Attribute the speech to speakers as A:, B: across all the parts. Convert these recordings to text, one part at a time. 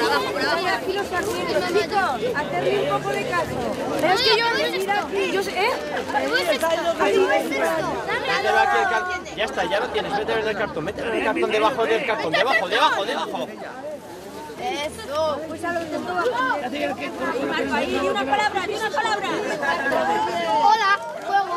A: por abajo, por abajo.
B: Aquí los sarmientos, chicos, hacerle un poco de caso. Pero es que yo, mira, yo sé, ¿eh?
C: Ya está, ya lo tienes. En el cartón. Mételo en el cartón debajo del cartón. Debajo, debajo, debajo.
A: Eso.
B: Pues a lo intento bajar. Ahí, di una palabra, di una palabra.
A: Hola, juego.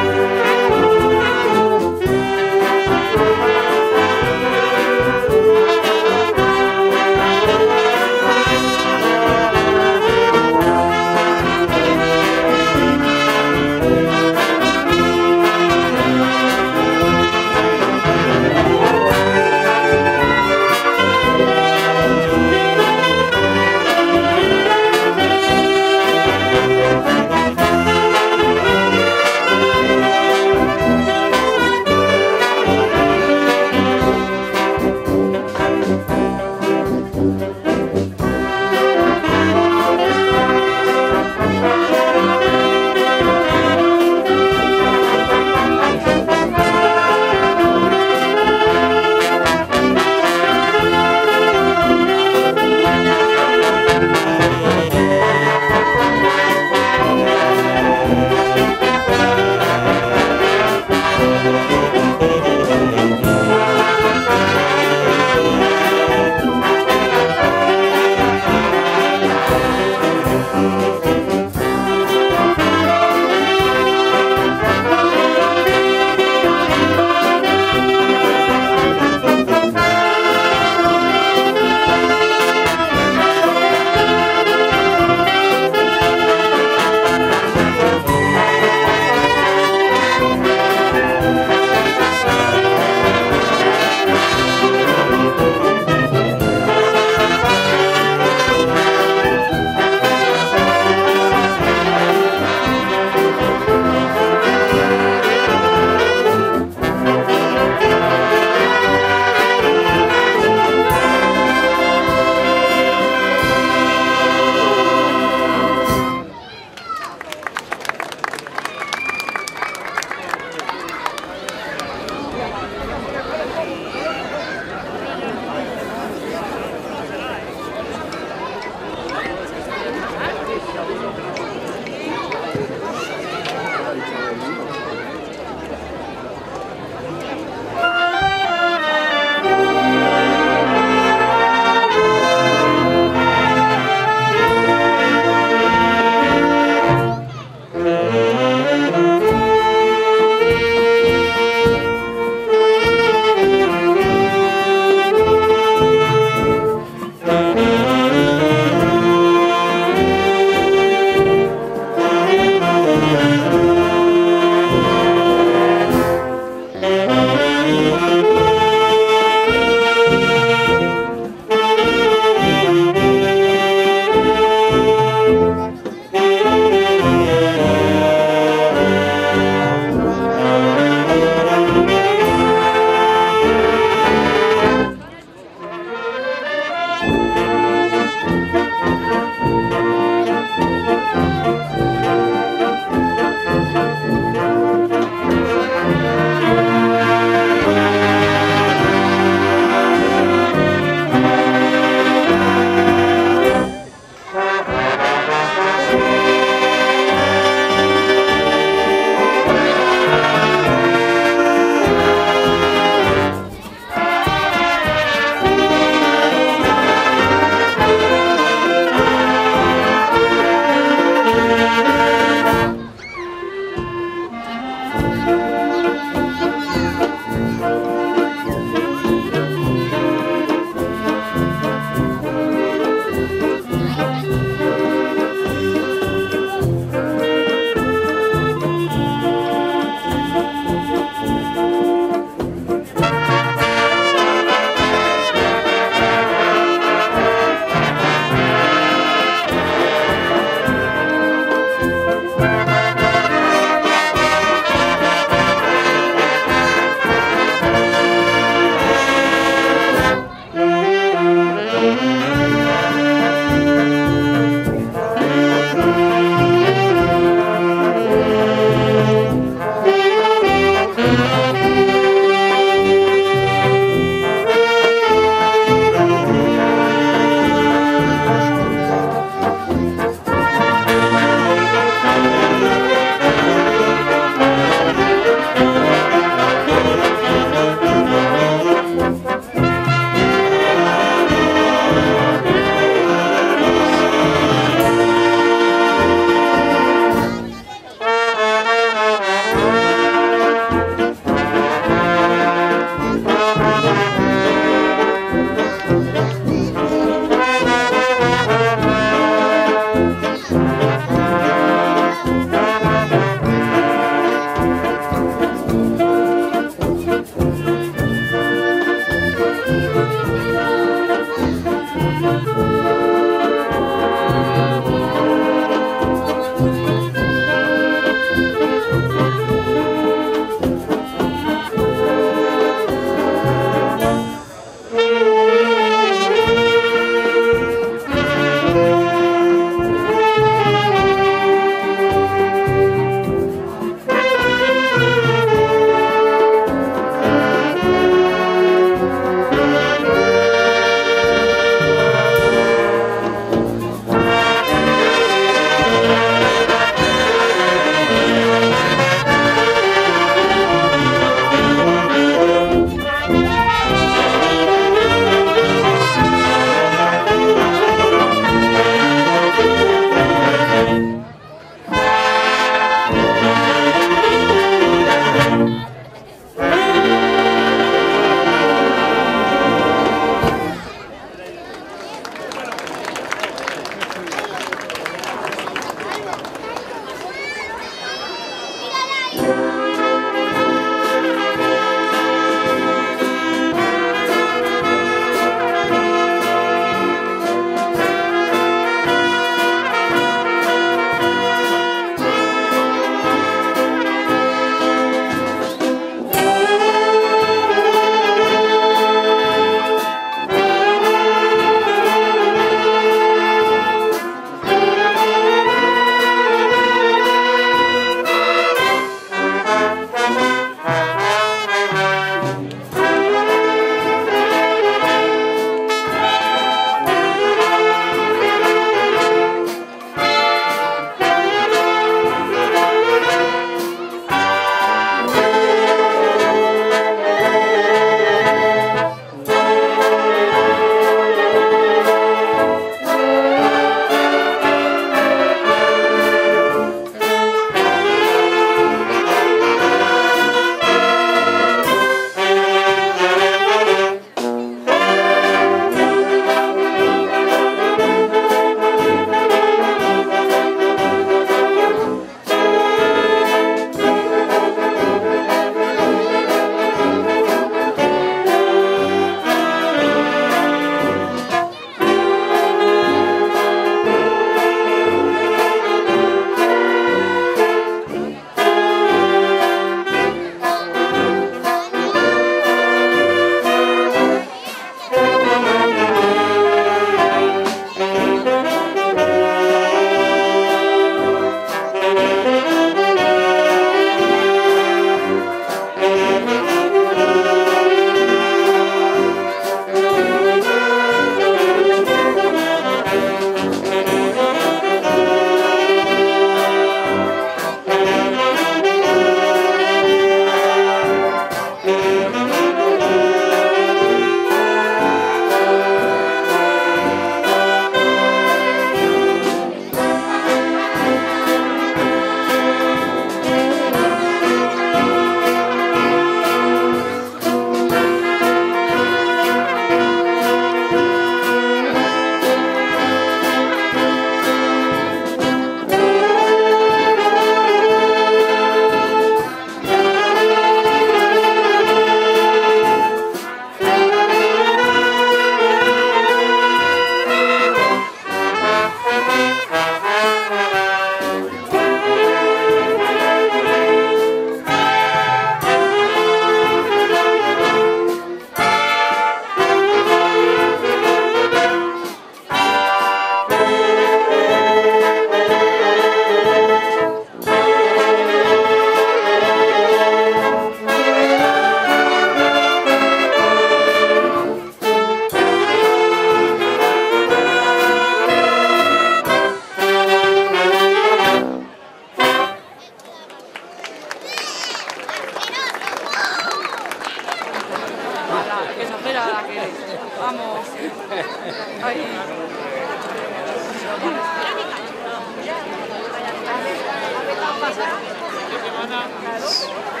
D: Gracias.